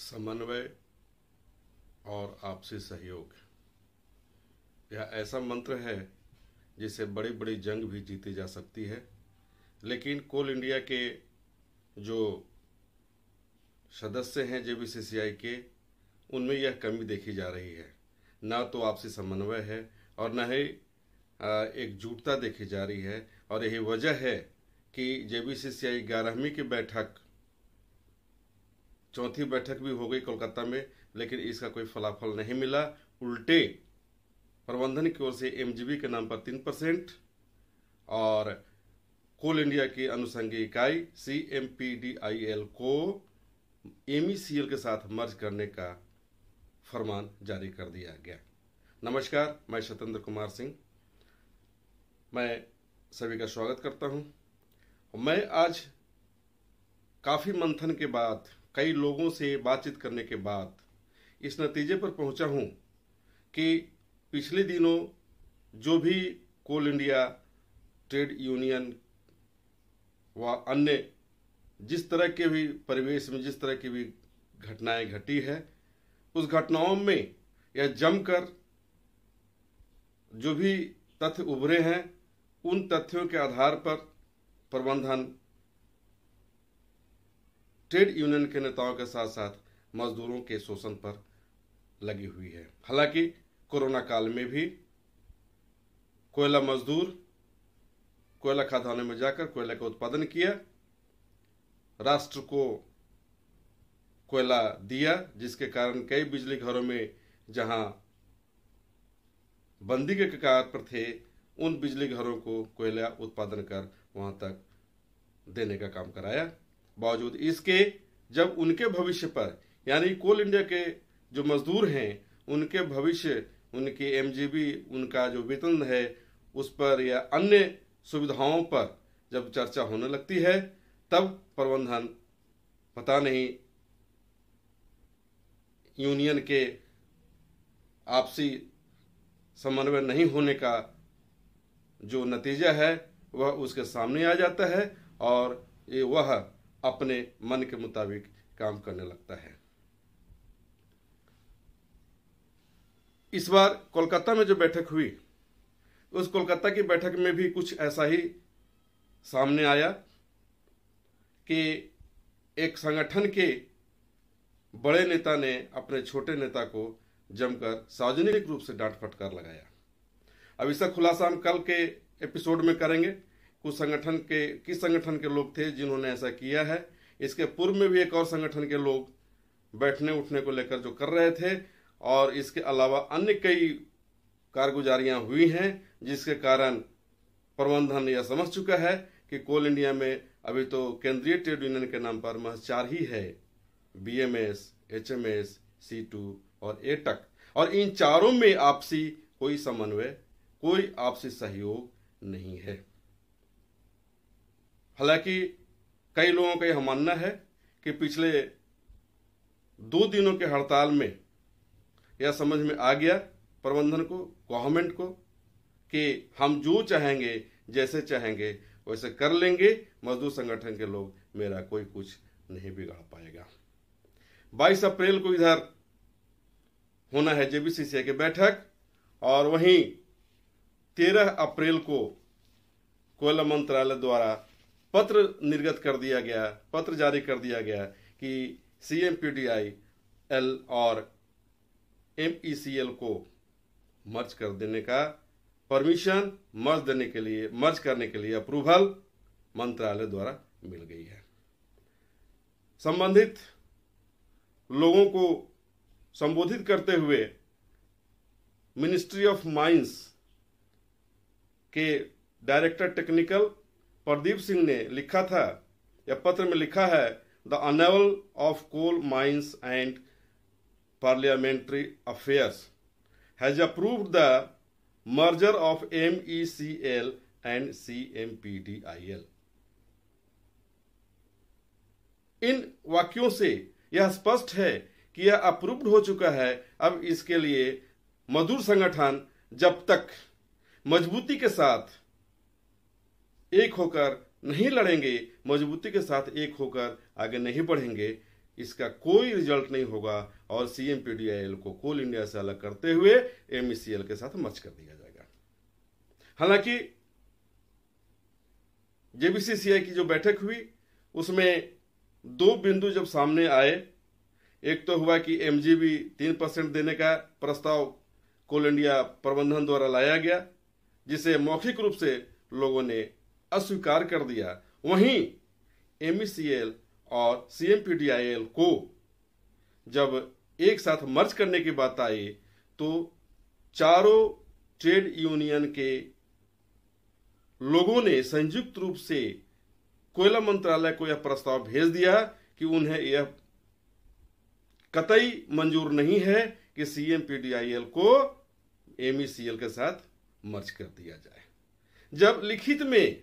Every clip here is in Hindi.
समन्वय और आपसी सहयोग। यह ऐसा मंत्र है जिसे बड़ी बड़ी जंग भी जीती जा सकती है। लेकिन कोल इंडिया के जो सदस्य हैं जेबीसीसीआई के, उनमें यह कमी देखी जा रही है। ना तो आपसी समन्वय है और न ही एकजुटता देखी जा रही है। और यही वजह है कि जे बी सी सी आई ग्यारहवीं की बैठक चौथी बैठक भी हो गई कोलकाता में, लेकिन इसका कोई फलाफल नहीं मिला। उल्टे, प्रबंधन की ओर से एमजीबी के नाम पर तीन परसेंट और कोल इंडिया की अनुसंगी इकाई C M P D I L को एमईसीएल के साथ मर्ज करने का फरमान जारी कर दिया गया। नमस्कार, मैं सत्येंद्र कुमार सिंह। मैं सभी का स्वागत करता हूँ। मैं आज काफ़ी मंथन के बाद कई लोगों से बातचीत करने के बाद इस नतीजे पर पहुँचा हूँ कि पिछले दिनों जो भी कोल इंडिया, ट्रेड यूनियन व अन्य जिस तरह के भी परिवेश में, जिस तरह की भी घटनाएँ घटी है, उस घटनाओं में यह जमकर जो भी तथ्य उभरे हैं, उन तथ्यों के आधार पर प्रबंधन ट्रेड यूनियन के नेताओं के साथ साथ मजदूरों के शोषण पर लगी हुई है। हालाँकि कोरोना काल में भी कोयला मजदूर, कोयला खदानों में जाकर कोयला का उत्पादन किया, राष्ट्र को कोयला दिया, जिसके कारण कई बिजली घरों में जहाँ बंदी के कगार पर थे, उन बिजली घरों को कोयला उत्पादन कर वहाँ तक देने का काम कराया। बावजूद इसके, जब उनके भविष्य पर, यानी कोल इंडिया के जो मजदूर हैं, उनके भविष्य, उनके एमजीबी उनका जो वेतन है, उस पर या अन्य सुविधाओं पर जब चर्चा होने लगती है, तब प्रबंधन पता नहीं यूनियन के आपसी समन्वय नहीं होने का जो नतीजा है, वह उसके सामने आ जाता है और वह अपने मन के मुताबिक काम करने लगता है। इस बार कोलकाता में जो बैठक हुई, उस कोलकाता की बैठक में भी कुछ ऐसा ही सामने आया कि एक संगठन के बड़े नेता ने अपने छोटे नेता को जमकर सार्वजनिक रूप से डांट फटकार लगाया। अब इसका खुलासा हम कल के एपिसोड में करेंगे। कुछ संगठन के किस संगठन के लोग थे जिन्होंने ऐसा किया है? इसके पूर्व में भी एक और संगठन के लोग बैठने उठने को लेकर जो कर रहे थे और इसके अलावा अन्य कई कारगुजारियाँ हुई हैं जिसके कारण प्रबंधन यह समझ चुका है कि कोल इंडिया में अभी तो केंद्रीय ट्रेड यूनियन के नाम पर महज चार ही है बीएमएस, एचएमएस, सी टू और एटक और इन चारों में आपसी कोई समन्वय कोई आपसी सहयोग नहीं है। हालाँकि कई लोगों का यह मानना है कि पिछले दो दिनों के हड़ताल में यह समझ में आ गया प्रबंधन को, गवर्नमेंट को, कि हम जो चाहेंगे, जैसे चाहेंगे, वैसे कर लेंगे। मजदूर संगठन के लोग मेरा कोई कुछ नहीं बिगाड़ पाएगा। 22 अप्रैल को इधर होना है जेबीसीसीआई की बैठक और वहीं 13 अप्रैल को कोयला मंत्रालय द्वारा पत्र निर्गत कर दिया गया, पत्र जारी कर दिया गया कि सीएमपीडीआई एल और एमईसीएल को मर्ज कर देने का परमिशन मर्ज देने के लिए मर्ज करने के लिए अप्रूवल मंत्रालय द्वारा मिल गई है। संबंधित लोगों को संबोधित करते हुए मिनिस्ट्री ऑफ़ माइंस के डायरेक्टर टेक्निकल प्रदीप सिंह ने लिखा था, या पत्र में लिखा है, the annual of coal mines and parliamentary affairs has approved the merger of M P D I L इन वाक्यों से यह स्पष्ट है कि यह अप्रूव्ड हो चुका है। अब इसके लिए मजदूर संगठन जब तक मजबूती के साथ एक होकर नहीं लड़ेंगे, मजबूती के साथ एक होकर आगे नहीं बढ़ेंगे। इसका कोई रिज़ल्ट नहीं होगा और सीएमपीडीआईएल को कोल इंडिया से अलग करते हुए एमईसीएल के साथ मर्ज कर दिया जाएगा। हालाँकि जेबीसीसीआई की जो बैठक हुई, उसमें दो बिंदु जब सामने आए, एक तो हुआ कि एमजीबी तीन परसेंट देने का प्रस्ताव कोल इंडिया प्रबंधन द्वारा लाया गया, जिसे मौखिक रूप से लोगों ने अस्वीकार कर दिया वहीं एमईसीएल और सीएमपीडीआईएल को जब एक साथ मर्ज करने की बात आई तो चारों ट्रेड यूनियन के लोगों ने संयुक्त रूप से कोयला मंत्रालय को यह प्रस्ताव भेज दिया कि उन्हें यह कतई मंजूर नहीं है कि सीएमपीडीआईएल को एमईसीएल के साथ मर्ज कर दिया जाए। जब लिखित में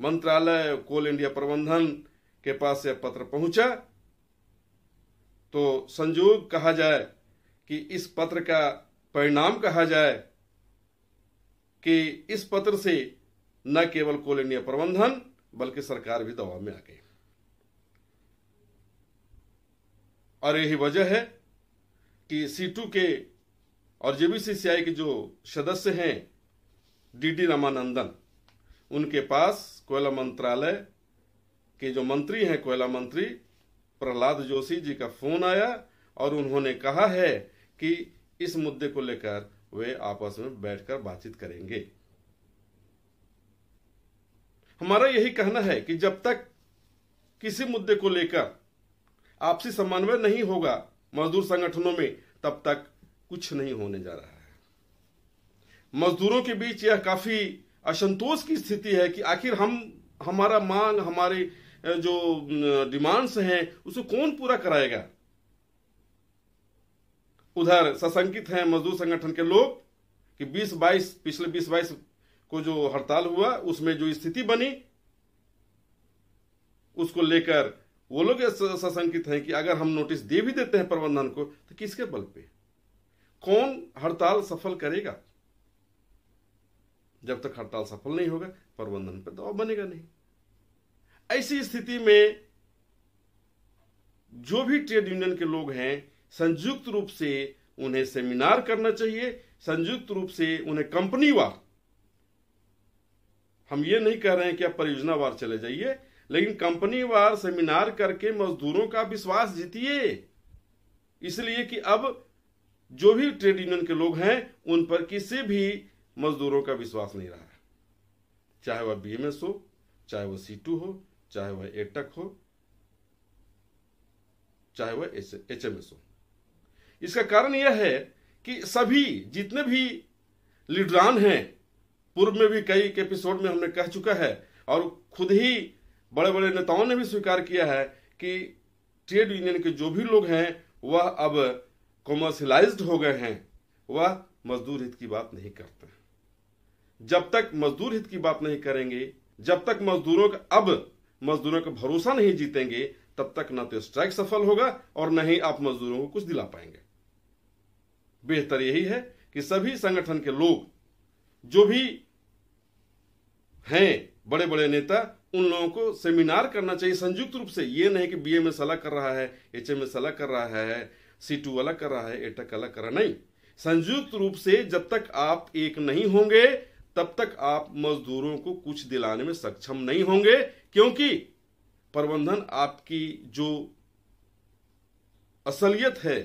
मंत्रालय कोल इंडिया प्रबंधन के पास यह पत्र पहुँचा। तो संजोग कहा जाए कि इस पत्र का परिणाम कहा जाए कि इस पत्र से न केवल कोल इंडिया प्रबंधन, बल्कि सरकार भी दबाव में आ गई। और यही वजह है कि सीटू के और जेबीसीसीआई के जो सदस्य हैं डीडी रामानंदन उनके पास कोयला मंत्रालय के जो मंत्री हैं, कोयला मंत्री प्रहलाद जोशी जी का फ़ोन आया और उन्होंने कहा है कि इस मुद्दे को लेकर वे आपस में बैठकर बातचीत करेंगे। हमारा यही कहना है कि जब तक किसी मुद्दे को लेकर आपसी समन्वय नहीं होगा मजदूर संगठनों में, तब तक कुछ नहीं होने जा रहा है। मजदूरों के बीच यह काफ़ी असंतोष की स्थिति है कि आखिर हम, हमारा मांग, हमारे जो डिमांड्स हैं, उसे कौन पूरा कराएगा? उधर सशंकित हैं मजदूर संगठन के लोग कि 20-22 पिछले 20-22 को जो हड़ताल हुआ, उसमें जो स्थिति बनी, उसको लेकर वो लोग सशंकित हैं कि अगर हम नोटिस दे भी देते हैं प्रबंधन को तो किसके बल पे? कौन हड़ताल सफल करेगा? जब तक हड़ताल सफल नहीं होगा, प्रबंधन पर दबाव बनेगा नहीं। ऐसी स्थिति में जो भी ट्रेड यूनियन के लोग हैं, संयुक्त रूप से उन्हें सेमिनार करना चाहिए, संयुक्त रूप से उन्हें कंपनी वार। हम ये नहीं कह रहे हैं कि आप परियोजना वार चले जाइए, लेकिन कंपनी वार सेमिनार करके मजदूरों का विश्वास जीतिए। इसलिए कि अब जो भी ट्रेड यूनियन के लोग हैं, उन पर किसी भी मजदूरों का विश्वास नहीं रहा है। चाहे वह बीएमएस हो, चाहे वह सीटू हो, चाहे वह एटक हो, चाहे वह एच एम एस हो। इसका कारण यह है कि सभी जितने भी लीडरान हैं, पूर्व में भी कई एपिसोड में हमने कह चुका है, और खुद ही बड़े बड़े नेताओं ने भी स्वीकार किया है कि ट्रेड यूनियन के जो भी लोग हैं, वह अब कॉमर्शलाइज्ड हो गए हैं, वह मजदूर हित की बात नहीं करते जब तक मजदूर हित की बात नहीं करेंगे, जब तक मजदूरों का अब मजदूरों का भरोसा नहीं जीतेंगे, तब तक ना तो स्ट्राइक सफल होगा और न ही आप मजदूरों को कुछ दिला पाएँगे। बेहतर यही है कि सभी संगठन के लोग, जो भी हैं बड़े बड़े नेता, उन लोगों को सेमिनार करना चाहिए। संयुक्त रूप से ये नहीं कि बीएमएस अलग कर रहा है एचएमएस अलग कर रहा है सी टू अलग कर रहा है एटक अलग कर रहा है, नहीं। संयुक्त रूप से जब तक आप एक नहीं होंगे तब तक आप मजदूरों को कुछ दिलाने में सक्षम नहीं होंगे, क्योंकि प्रबंधन आपकी जो असलियत है,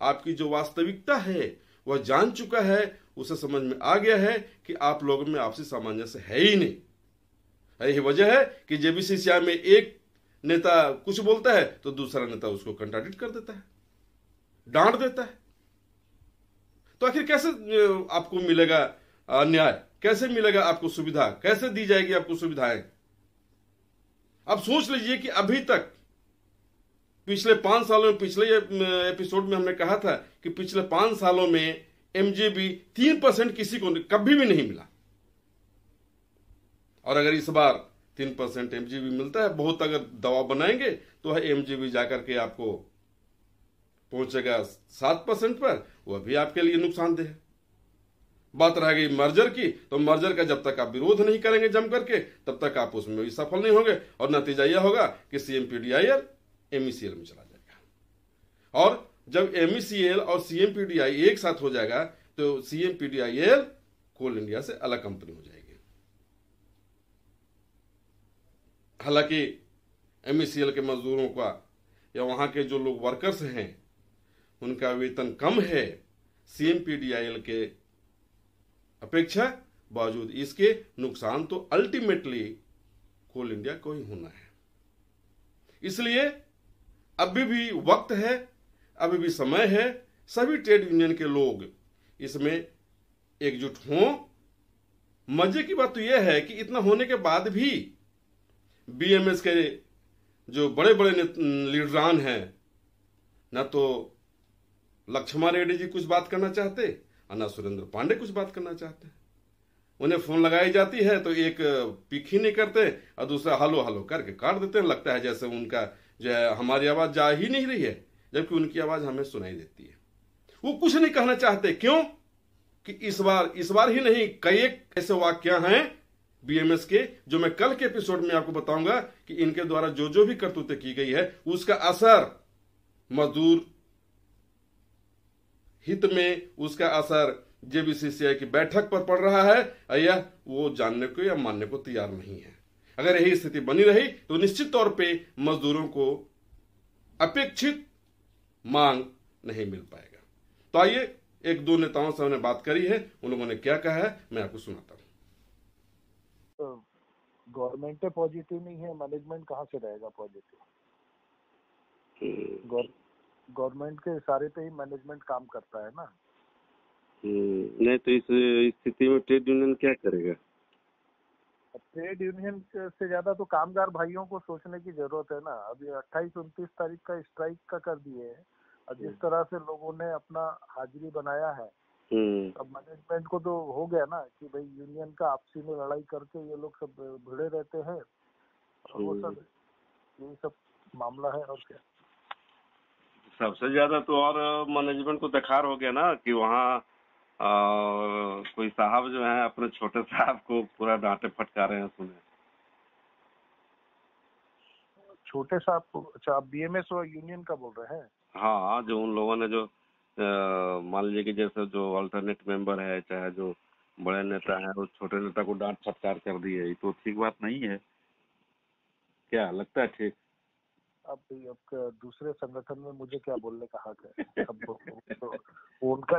आपकी जो वास्तविकता है, वह जान चुका है, उसे समझ में आ गया है कि आप लोगों में आपसी सामंजस्य है ही नहीं। यही वजह है कि जेबीसीसीआई में एक नेता कुछ बोलता है तो दूसरा नेता उसको कंट्राडिक्ट कर देता है, डांट देता है। तो आखिर कैसे आपको मिलेगा न्याय कैसे मिलेगा आपको सुविधा? कैसे दी जाएगी आपको सुविधाएँ? अब सोच लीजिए कि अभी तक पिछले पाँच सालों में पिछले एपिसोड में हमने कहा था कि पिछले पाँच सालों में एमजेबी तीन परसेंट किसी को कभी भी नहीं मिला। और अगर इस बार तीन परसेंट एमजीबी मिलता है, बहुत अगर दवा बनाएँगे तो है एमजीबी जाकर के आपको पहुंचेगा सात परसेंट पर वह भी आपके लिए नुकसानदेह है। बात रह गई मर्जर की तो मर्जर का जब तक आप विरोध नहीं करेंगे जम करके, तब तक आप उसमें भी सफल नहीं होंगे। और नतीजा यह होगा कि सीएमपीडीआईएल एमईसीएल में चला जाएगा। और जब एमईसीएल और सीएमपीडीआई एक साथ हो जाएगा तो सीएमपीडीआईएल कोल इंडिया से अलग कंपनी हो जाएगी। हालाँकि एमईसीएल के मजदूरों का या वहाँ के जो लोग वर्कर्स हैं, उनका वेतन कम है। सीएमपीडीआईएल के अपेक्षा बावजूद इसके नुकसान तो अल्टीमेटली कोल इंडिया को ही होना है। इसलिए अभी भी वक्त है, अभी भी समय है, सभी ट्रेड यूनियन के लोग इसमें एकजुट हों। मज़े की बात तो यह है कि इतना होने के बाद भी बीएमएस के जो बड़े बड़े लीडरान हैं, न तो लक्ष्मण रेड्डी जी कुछ बात करना चाहते और न सुरेंद्र पांडे कुछ बात करना चाहते हैं। उन्हें फ़ोन लगाई जाती है तो एक पिक ही नहीं करते और दूसरा हलो हलो करके काट देते हैं। लगता है जैसे उनका जो है, हमारी आवाज़ जा ही नहीं रही है, जबकि उनकी आवाज़ हमें सुनाई देती है। वो कुछ नहीं कहना चाहते। क्यों? कि इस बार इस बार ही नहीं, कई ऐसे वाक्य हैं बीएमएस के, जो मैं कल के एपिसोड में आपको बताऊँगा कि इनके द्वारा जो जो भी करतूतें की गई है, उसका असर मजदूर हित में उसका असर जेबीसीसीआई की बैठक पर पड़ रहा है। यह वो जानने को या मानने को तैयार नहीं है। अगर यही स्थिति बनी रही तो निश्चित तौर पे मजदूरों को अपेक्षित मांग नहीं मिल पाएगा। तो आइए एक दो नेताओं से हमने बात करी है। उन लोगों ने क्या कहा है मैं आपको सुनाता हूँ। गवर्नमेंट तो पॉजिटिव नहीं है मैनेजमेंट कहाँ से रहेगा पॉजिटिव? गवर्नमेंट के इशारे पे ही मैनेजमेंट काम करता है ना? हम्म, नहीं तो इस स्थिति में ट्रेड यूनियन क्या करेगा? ट्रेड यूनियन से ज़्यादा तो कामगार भाइयों को सोचने की ज़रूरत है ना। अभी अट्ठाईस उनतीस तारीख का स्ट्राइक का कर दिए है। और जिस हम्म। तरह से लोगों ने अपना हाजिरी बनाया है हम्म। अब मैनेजमेंट को तो हो गया ना कि भाई यूनियन का आपसी में लड़ाई करके ये लोग सब भिड़े रहते हैं। और वो सब यही सब मामला है और क्या। सबसे ज़्यादा तो और मैनेजमेंट को दखार हो गया ना कि वहाँ कोई साहब जो है अपने छोटे साहब को पूरा डांटे फटका रहे हैं सुने। छोटे साहब को अच्छा आप बीएमएस और यूनियन का बोल रहे हैं? हाँ जो उन लोगों ने जो मान लीजिए कि जैसे जो अल्टरनेट मेंबर है चाहे जो बड़े नेता है उस छोटे नेता को डांट फटकार कर दी है तो ठीक बात नहीं है। क्या लगता है ठीक? अब अब दूसरे संगठन में मुझे क्या बोलने का हक है? अब तो उनका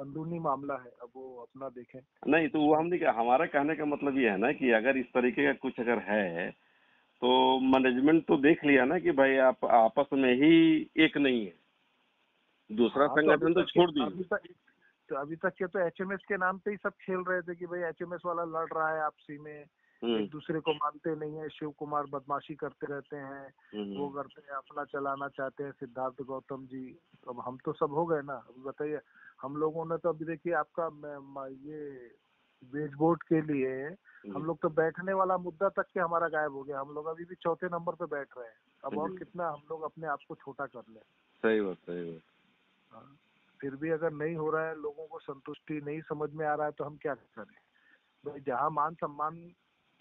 अंदरूनी मामला है अब वो अपना देखें। नहीं तो वो हम नहीं हमारा कहने का मतलब ये है ना कि अगर इस तरीके का कुछ अगर है तो मैनेजमेंट तो देख लिया ना कि भाई आप आपस में ही एक नहीं है। दूसरा हाँ, तो संगठन तो, तो छोड़ दिया अभी तक तो अभी तक के तो एचएमएस के नाम पे ही सब खेल रहे थे कि भाई एचएमएस वाला लड़ रहा है आपसी में। एक दूसरे को मानते नहीं है शिव कुमार बदमाशी करते रहते हैं हम्म। वो करते हैं अपना चलाना चाहते हैं सिद्धार्थ गौतम जी। अब हम तो सब हो गए ना अभी बताइए हम लोगों ने तो अभी देखिए आपका ये वेज बोर्ड के लिए हम हम्म। लोग तो बैठने वाला मुद्दा तक के हमारा गायब हो गया। हम लोग अभी भी चौथे नंबर पे बैठ रहे हैं। अब और कितना हम लोग अपने आप को छोटा कर ले। सही बात सही बात। हाँ, फिर भी अगर नहीं हो रहा है लोगों को संतुष्टि नहीं समझ में आ रहा है तो हम क्या करें? भाई जहाँ मान सम्मान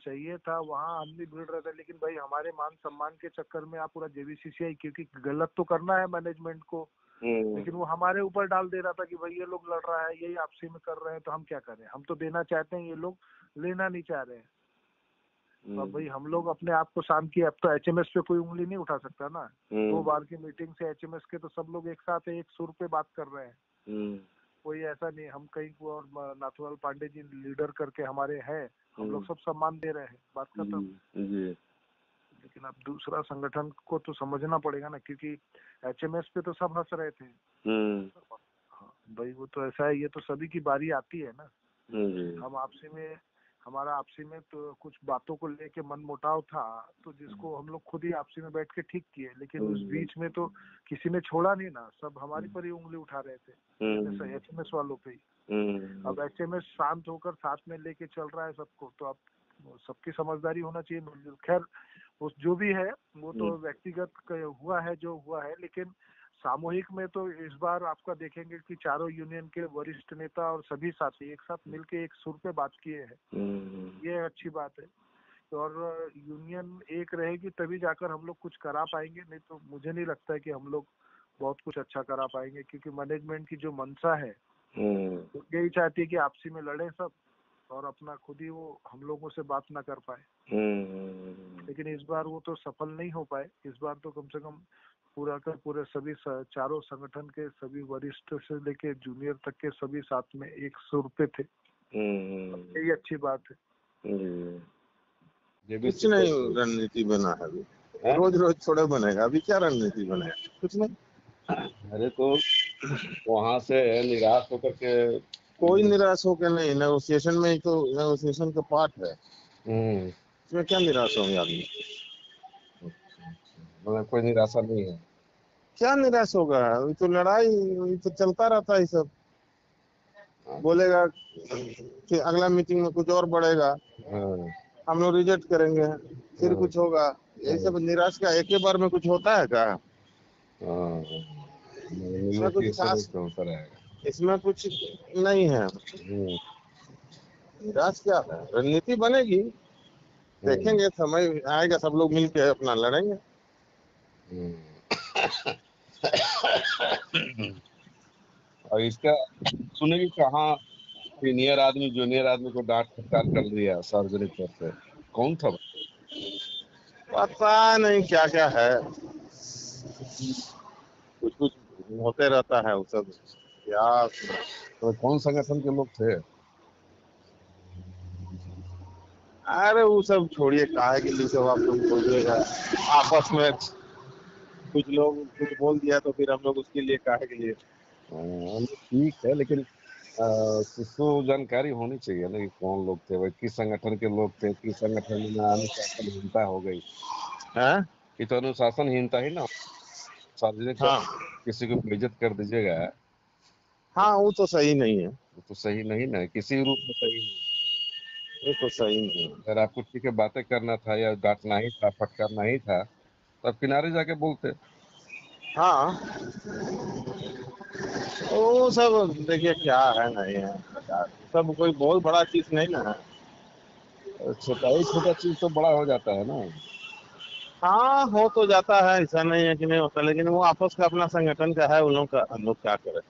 चाहिए था वहाँ हम भी भिड़ रहे थे लेकिन भाई हमारे मान सम्मान के चक्कर में आप पूरा जेबीसीसीआई क्योंकि गलत तो करना है मैनेजमेंट को हम्म। लेकिन वो हमारे ऊपर डाल दे रहा था कि भाई ये लोग लड़ रहा है यही आपसी में कर रहे हैं तो हम क्या करें हम तो देना चाहते हैं ये लोग लेना नहीं चाह रहे हैं तो भाई हम लोग अपने आप को शांत किए अब तो एचएमएस पे कोई उंगली नहीं उठा सकता ना हम्म। दो बार की मीटिंग से एचएमएस के तो सब लोग एक साथ एक सुर पे बात कर रहे हैं। कोई ऐसा नहीं हम कहीं को और नाथुलाल पांडे जी लीडर करके हमारे हैं हम लोग सब सम्मान दे रहे हैं बात खत्म लेकिन अब दूसरा संगठन को तो समझना पड़ेगा ना क्योंकि एचएमएस पे तो सब हंस रहे थे हम्म। हाँ भाई वो तो ऐसा है ये तो सभी की बारी आती है ना हम आपसी में हमारा आपसी में तो कुछ बातों को लेके मन मोटाव था तो जिसको हम लोग खुद ही आपसी में बैठ के ठीक किए लेकिन उस हम्म। बीच में तो किसी ने छोड़ा नहीं ना सब हमारी हम्म। पर ही उंगली उठा रहे थे एच एम एस वालों पे ही हम्म। अब ऐसे में शांत होकर साथ में लेके चल रहा है सबको तो अब सबकी समझदारी होना चाहिए खैर उस जो भी है वो तो व्यक्तिगत हुआ है जो हुआ है लेकिन सामूहिक में तो इस बार आपका देखेंगे कि चारों यूनियन के वरिष्ठ नेता और सभी साथी एक साथ मिलके एक सुर पे बात किए हैं। हम्म। ये अच्छी बात है। और यूनियन एक रहेगी तभी जाकर हम लोग कुछ करा पाएँगे नहीं तो मुझे नहीं लगता है कि हम लोग बहुत कुछ अच्छा करा पाएँगे क्योंकि मैनेजमेंट की जो मंशा है हम्म, यही चाहती है कि आपसी में लड़े सब और अपना खुद ही वो हम लोगों से बात ना कर पाए। हम्म, लेकिन इस बार वो तो सफल नहीं हो पाए। इस बार तो कम से कम पूरा का पूरे सभी चारों संगठन के सभी वरिष्ठ से लेके जूनियर तक के सभी साथ में एक सुर पे थे। हम्म, यही अच्छी बात है। ये भी कुछ नहीं रणनीति बना है अभी। हाँ? रोज रोज थोड़ा बनेगा। अभी क्या रणनीति बनेगा? कुछ नहीं। अरे तो वहाँ से निराश होकर के कोई निराश होकर नहीं नेगोशिएशन में तो नेगोशिएशन का पार्ट है। हम्म, इसमें क्या निराश होंगे आदमी? मतलब कोई निराशा नहीं है। क्या निराश होगा? ये तो लड़ाई ये तो चलता रहता है सब। बोलेगा फिर अगला मीटिंग में कुछ और बढ़ेगा। हाँ, हम लोग रिजेक्ट करेंगे। फिर हाँ। कुछ होगा। यही सब निराश का एक ही बार में कुछ होता है क्या? हाँ, इसमें कुछ खास- तो इसमें कुछ नहीं है। हम्म, निराश क्या है? रणनीति बनेगी। देखेंगे समय आएगा सब लोग मिलके अपना लड़ेंगे। हम्म। और इसका सुने कि कहाँ सीनियर आदमी जूनियर आदमी को डांट फटकार कर दिया सार्वजनिक तौर पे? कौन था? पता नहीं क्या क्या है। कुछ कुछ होते रहता है सब क्या तो कौन संगठन के लोग थे? अरे वो सब छोड़िए काहे के लिए सब आप लोग बोलिएगा आपस में कुछ लोग कुछ बोल दिया तो फिर हम लोग उसके लिए काहे के लिए? हाँ, ठीक है लेकिन तो जानकारी होनी चाहिए ना कि कौन लोग थे भाई किस संगठन के लोग थे किस संगठन में अनुशासनहीनता हो गई। हैं? ये तो अनुशासनहीनता ही ना सार्वजनिक हाँ। किसी को बेइज्जत कर दीजिएगा हाँ वो तो सही नहीं है। वो तो सही नहीं ना किसी रूप में सही नहीं। वो तो सही नहीं अगर आपको ठीक है बातें करना था या डांटना ही था फटकारना ही था तो आप किनारे जाके बोलते। हाँ। वो सब देखिए क्या है नहीं है सब कोई बहुत बड़ा चीज़ नहीं ना। है छोटा ही छोटा चीज़ तो बड़ा हो जाता है ना। हाँ हो तो जाता है, ऐसा नहीं है कि नहीं होता, लेकिन वो आपस का अपना संगठन का है, उन लोग का, हम लोग क्या करें?